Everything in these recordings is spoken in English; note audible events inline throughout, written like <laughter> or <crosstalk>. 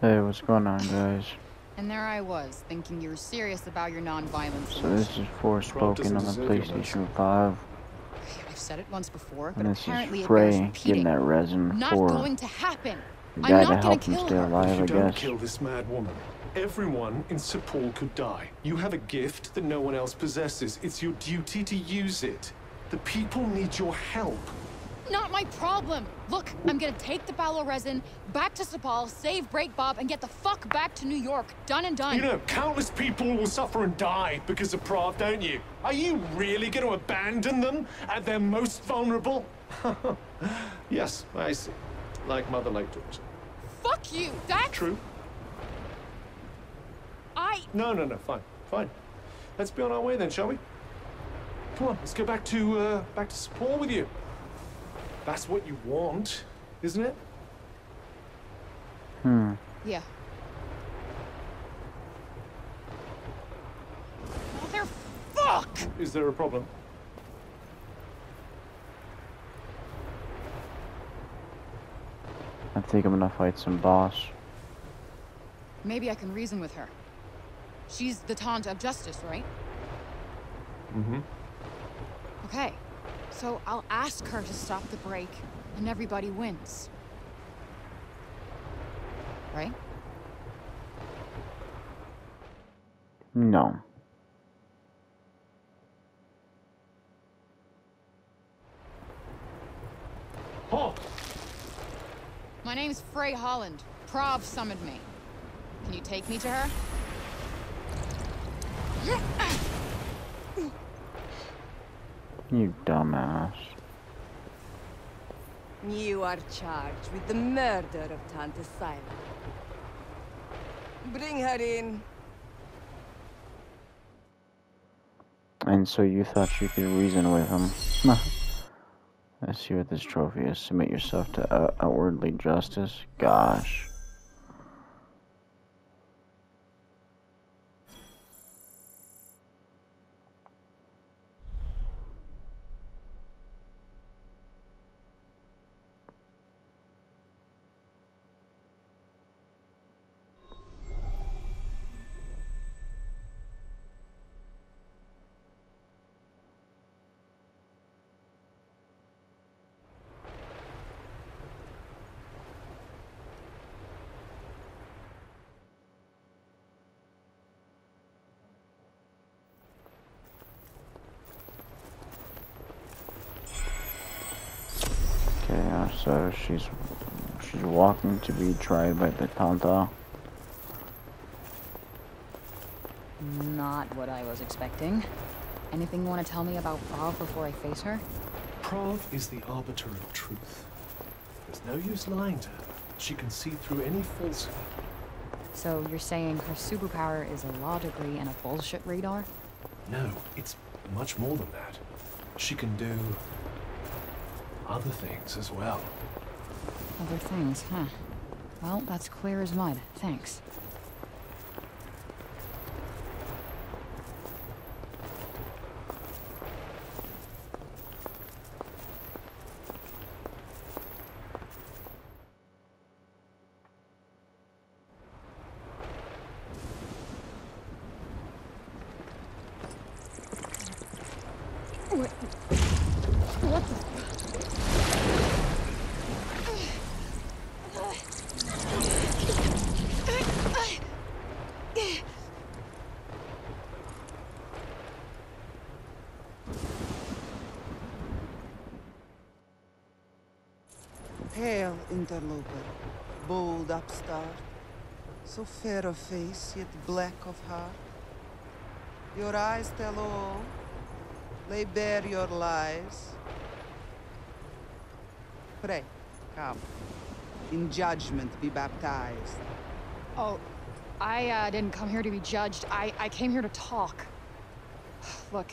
Hey, what's going on, guys? And there I was, thinking you were serious about your non-violence So this is Forspoken on the PlayStation 5, I've said it once before, but this apparently is it bears Frey repeating. getting that resin Not for going to happen. the I'm guy not to gonna help him kill stay her. alive, If I you don't guess. kill this mad woman, everyone in Cipal could die. You have a gift that no one else possesses. It's your duty to use it. The people need your help. Not my problem. Look, I'm gonna take the Palo resin back to Cipal, save Break Bob, and get the fuck back to New York. Done and done. You know, countless people will suffer and die because of Prav, don't you? Are you really going to abandon them at their most vulnerable? <laughs> yes, I see. Like mother, like daughter. Fuck you. That's True. I. No, no, no. Fine, fine. Let's be on our way then, shall we? Come on, let's go back to uh, back to Cipal with you. That's what you want, isn't it? Hmm. Yeah. Motherfuck! Is there a problem? I think I'm gonna fight some boss. Maybe I can reason with her. She's the Tanta of justice, right? Mm-hmm. Okay. So I'll ask her to stop the break, and everybody wins. Right? No. Oh, My name's Frey Holland. Prav summoned me. Can you take me to her? You dumbass. You are charged with the murder of Tanta Sila. Bring her in. And so you thought you could reason with him. Let's see what this trophy is. Submit yourself to uh, outwardly justice. Gosh. Okay, so she's she's walking to be tried by the Tanta. Not what I was expecting. Anything you want to tell me about Prav before I face her? Prav is the arbiter of truth. There's no use lying to her. She can see through any falsehood. So you're saying her superpower is a law degree and a bullshit radar? No, it's much more than that. She can do other things as well. Other things, huh? Well, that's clear as mud. Thanks. What? What the? Pale interloper, bold upstart, so fair of face, yet black of heart. Your eyes tell all, lay bare your lies. Pray, come. In judgment be baptized. Oh, I uh, didn't come here to be judged. I, I came here to talk. <sighs> Look,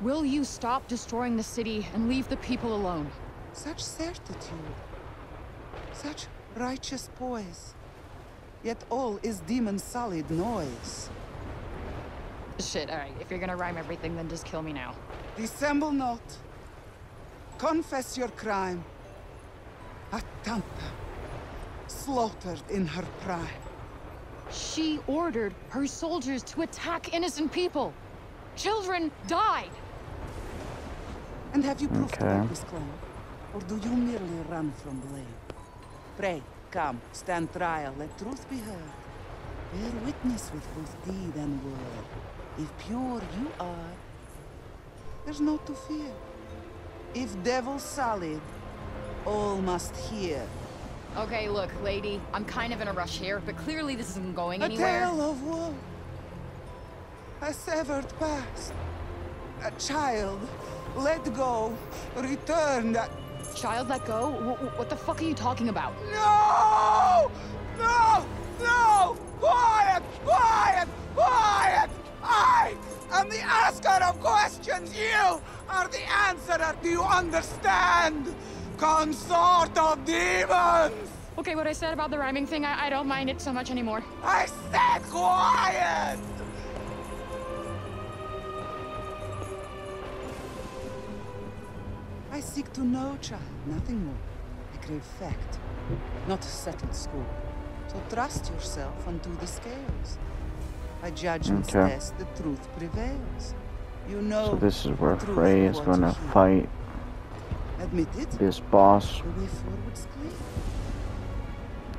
will you stop destroying the city and leave the people alone? Such certitude, such righteous poise, yet all is demon solid noise. Shit, alright. If you're gonna rhyme everything, then just kill me now. Dissemble not. Confess your crime. A Tanta. slaughtered in her prime. She ordered her soldiers to attack innocent people. Children died. And have you proof Okay. about this claim? Or do you merely run from blame? Pray, come, stand trial, let truth be heard. Bear witness with both deed and word. If pure you are, there's naught to fear. If devil solid, all must hear. Okay, look, lady, I'm kind of in a rush here, but clearly this isn't going A anywhere. A tale of woe. A severed past. A child let go, returned. Child, let go? Wh- what the fuck are you talking about? No! No! No! Quiet! Quiet! Quiet! I am the asker of questions. You are the answerer. Do you understand? Consort of demons! Okay, what I said about the rhyming thing, I, I don't mind it so much anymore. I said quiet! I seek to know, child, nothing more. I crave fact, not settled score. So trust yourself unto the scales. By judgment's Okay. test, the truth prevails. You know. So this is where Frey is going to fight Admit it. this boss. The way forward's clear.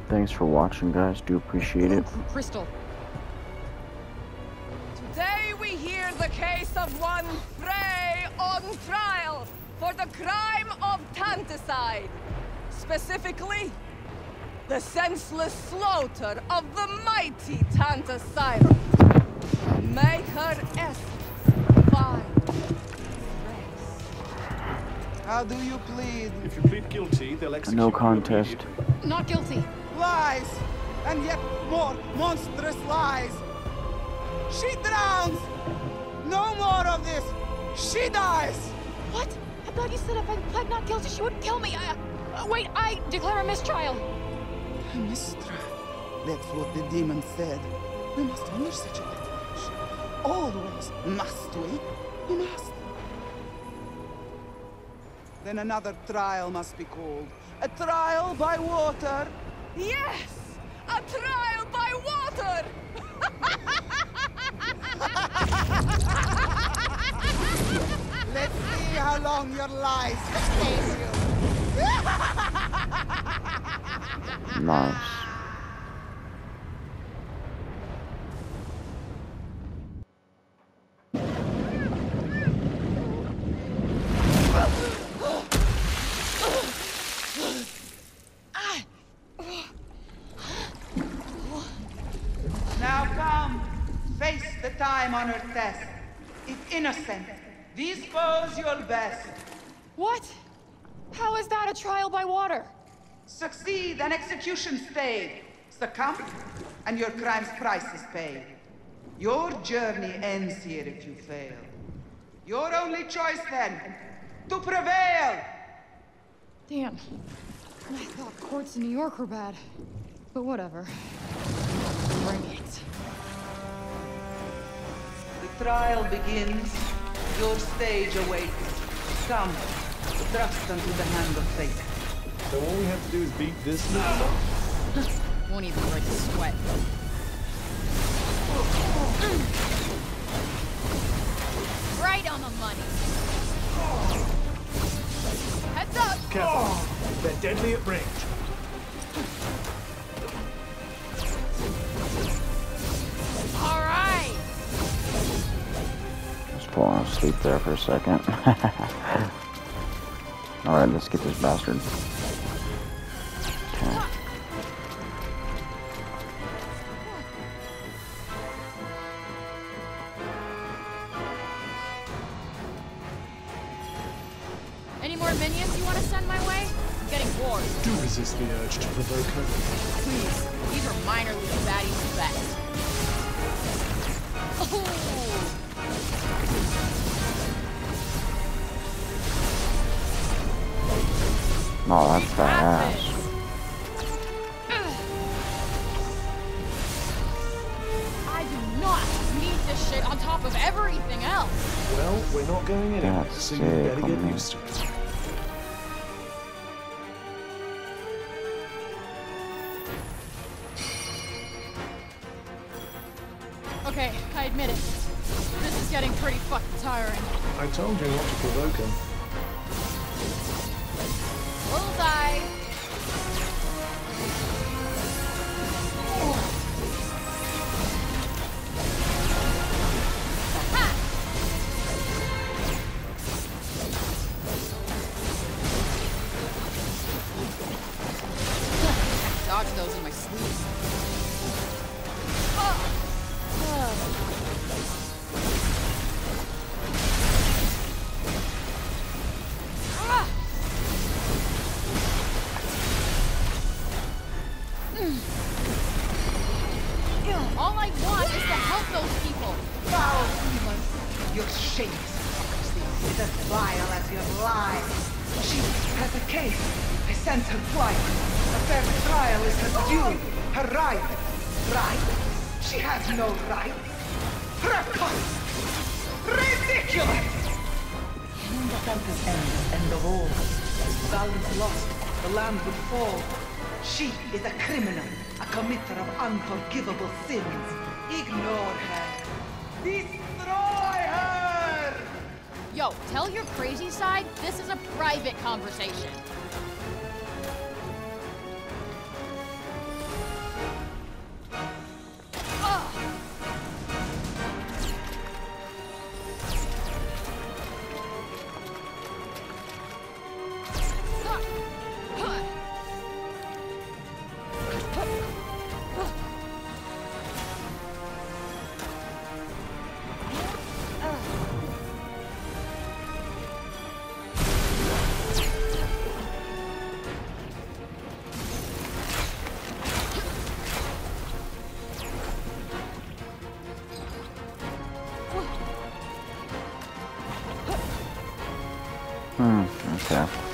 Thanks for watching, guys. Do appreciate it. Crystal, Today we hear the case of one Frey on trial for the crime of tanticide. Specifically, the senseless slaughter of the mighty Tanticide. May her essence find rest. How do you plead? If you plead guilty, they'll execute No contest. immediately. not guilty. Lies! And yet more monstrous lies! She drowns! No more of this! She dies! What? I thought you said if I pled not guilty, she would kill me. Uh, uh, wait, I declare a mistrial. Mistra. That's what the demon said. We must honor such a declaration. Always must we? We must. Then another trial must be called. A trial by water. Yes! A trial by water! How long your lies sustain you. Nice. Now come, face the time-honored test. If innocent, dispose your best. What? How is that a trial by water? Succeed and execution stayed. Succumb, and your crime's price is paid. Your journey ends here if you fail. Your only choice then, to prevail! Damn. I thought courts in New York were bad. But whatever. Bring it. The trial begins. Your stage awaits. Come, thrust unto the hand of fate. So all we have to do is beat this number. Won't even break a sweat. Right on the money. Heads up! Careful. They're deadly at range. All right. Just falling asleep there for a second. <laughs> Alright, let's get this bastard. Resist urge to provoke her. Please. These are minor league baddies at best. Oh. Oh, that's badass. I do not need this shit on top of everything else. Well, we're not going anywhere, That's so you better get used to it. Told you not to provoke him. Unforgivable sins. Ignore her. Destroy her! Yo, tell your crazy side this is a private conversation. Okay.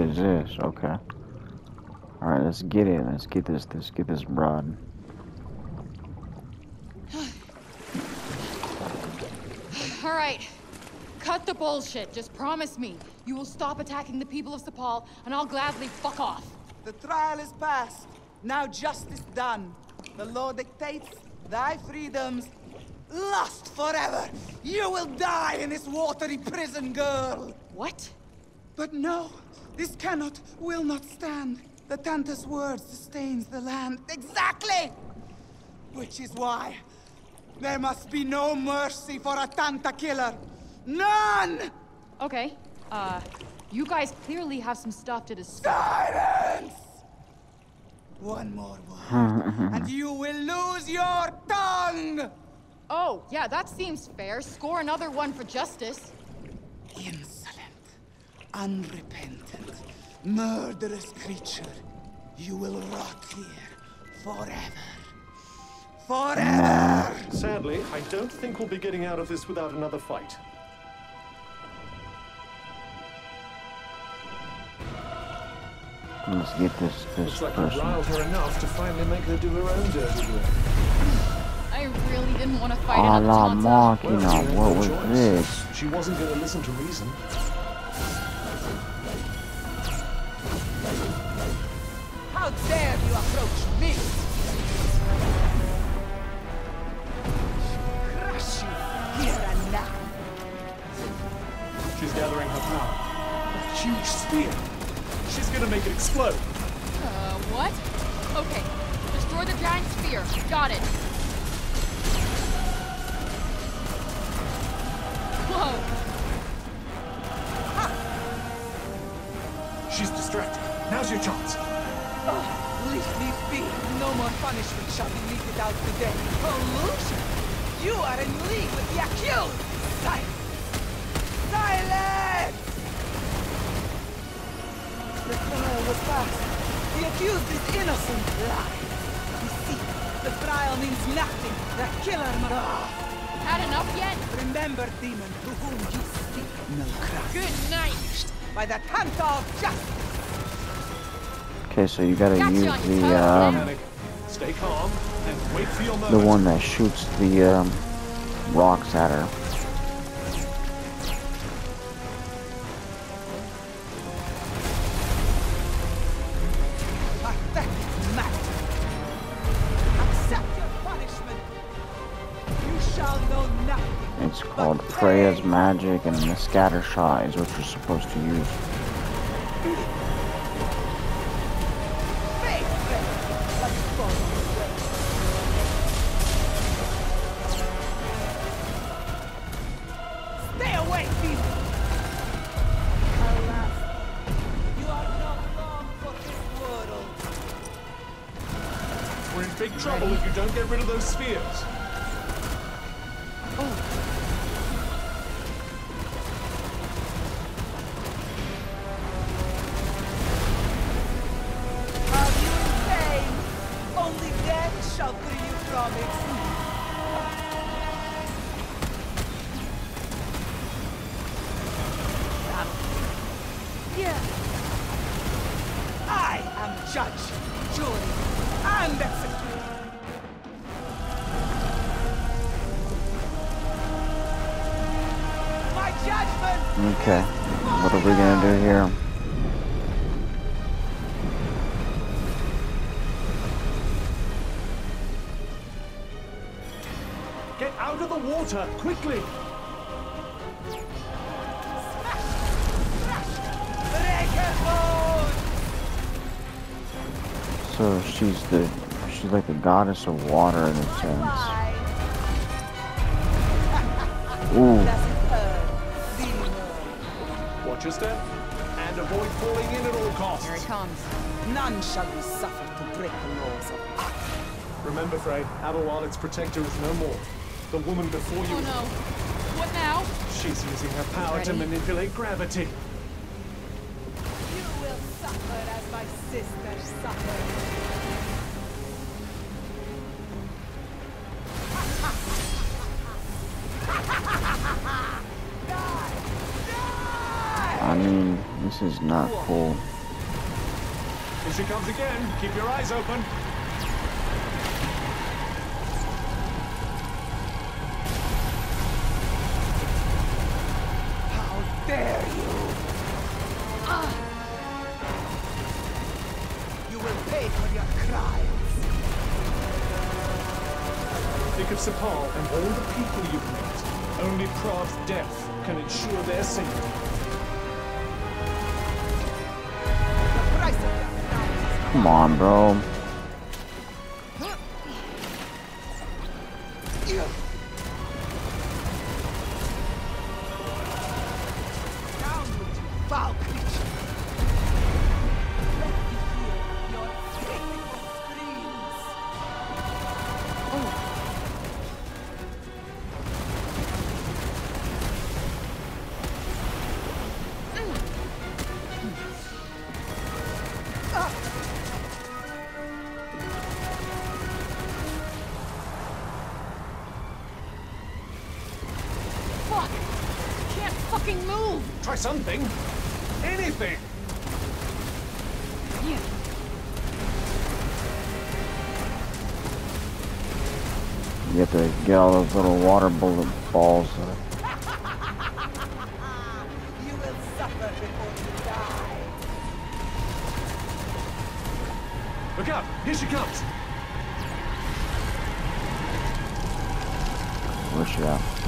Is this? Okay. Alright, let's get it. Let's get this let's get this broad. <sighs> All right. Cut the bullshit. Just promise me you will stop attacking the people of Cipal, and I'll gladly fuck off. The trial is past. Now justice done. The law dictates thy freedoms lost forever. You will die in this watery prison, girl. What? But no, this cannot, will not stand. The Tanta's word sustains the land. Exactly! Which is why there must be no mercy for a Tanta killer. None! Okay. Uh, you guys clearly have some stuff to discuss. Silence! One more word, <laughs> and you will lose your tongue! Oh, yeah, that seems fair. Score another one for justice. Insolent, unrepentant, murderous creature. You will rot here forever. Forever! Sadly, I don't think we'll be getting out of this without another fight. Let's get this this Looks like you person. riled her enough to finally make her do her own dirty work. I really didn't want to fight A another la Tanta. Machina, Well, she had what no was choice. this? She wasn't going to listen to reason. Dare you approach me? Crush you here and now. She's gathering her power. A huge spear. She's going to make it explode. Uh, what? Okay. Destroy the giant sphere. Got it. Punishment shall be meted out today. Collusion? You are in league with the accused! Silence! Silence! The trial was fast. The accused is innocent. Lie. You see, the trial means nothing. The killer must... Had enough yet? Remember, demon, to whom you speak no Christ. Good night. By the Panther of Justice! Okay, so you gotta Got you use the um, Panic. Stay calm and wait for your moment. the one that shoots the um, rocks at her. Pathetic matter. Accept your punishment. You shall know nothing. It's called Freya's Magic, and the Scatter Shot is what you're supposed to use. Big trouble if you don't get rid of those spheres. Okay, what are we gonna do here? Get out of the water, quickly! break her bones! So she's the she's like the goddess of water in a sense. Ooh, Does it hurt? Demon. Watch and avoid falling in at all costs. Here it comes. None shall be suffered to break the laws of art. Remember, Frey, Aberwallet's protector is no more. The woman before you, Oh no. What now? she's using her power to manipulate gravity. You will suffer as my sister suffered. This is not cool. Here she comes again. Keep your eyes open. How dare you! You will pay for your crimes. Think of Cipal and all the people you've met. Only Prav's death can ensure their safety. Come on, bro. Fucking move. Try something. Anything. Yeah. You have to get all those little water bullet balls. <laughs> You will suffer before you die. Look out! Here she comes. Push it out.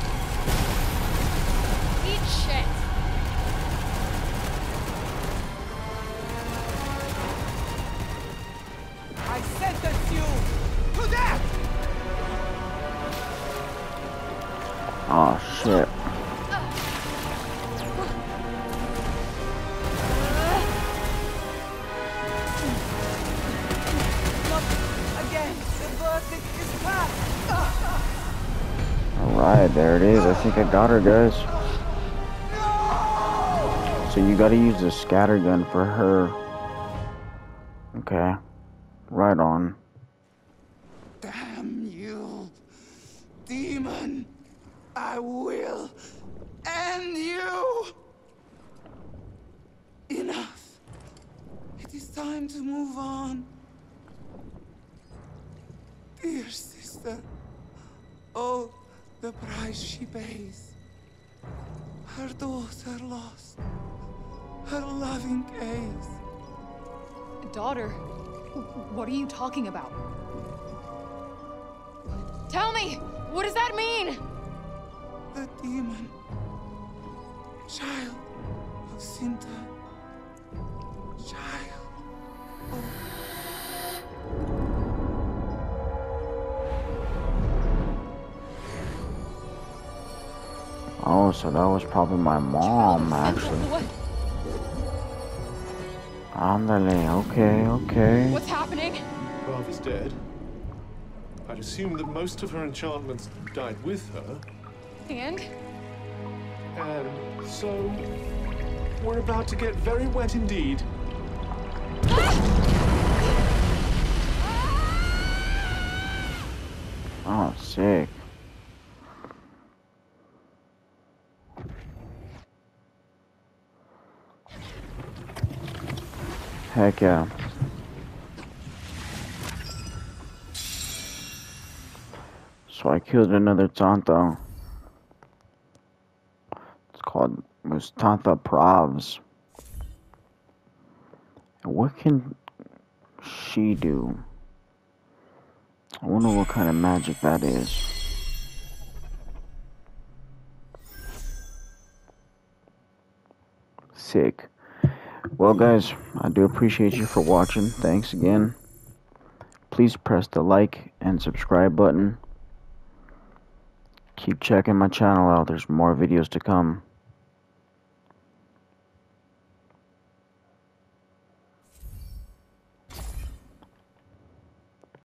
Oh shit. Alright, there it is. I think I got her, guys. So you gotta use the scatter gun for her. Okay. Right on. Time to move on. Dear sister, oh, the price she pays. Her daughter lost. Her loving Ace. Daughter? What are you talking about? Tell me! What does that mean? The demon. Child of Cinta. So that was probably my mom, actually. What? Andale, okay, okay. What's happening? Prav is dead. I'd assume that most of her enchantments died with her. And? And so, we're about to get very wet indeed. Oh, sick. Heck yeah. So I killed another Tanta. It's called Mustantha Pravs. What can she do? I wonder what kind of magic that is. Sick. Well, guys, I do appreciate you for watching. Thanks again. Please press the like and subscribe button. Keep checking my channel out. There's more videos to come.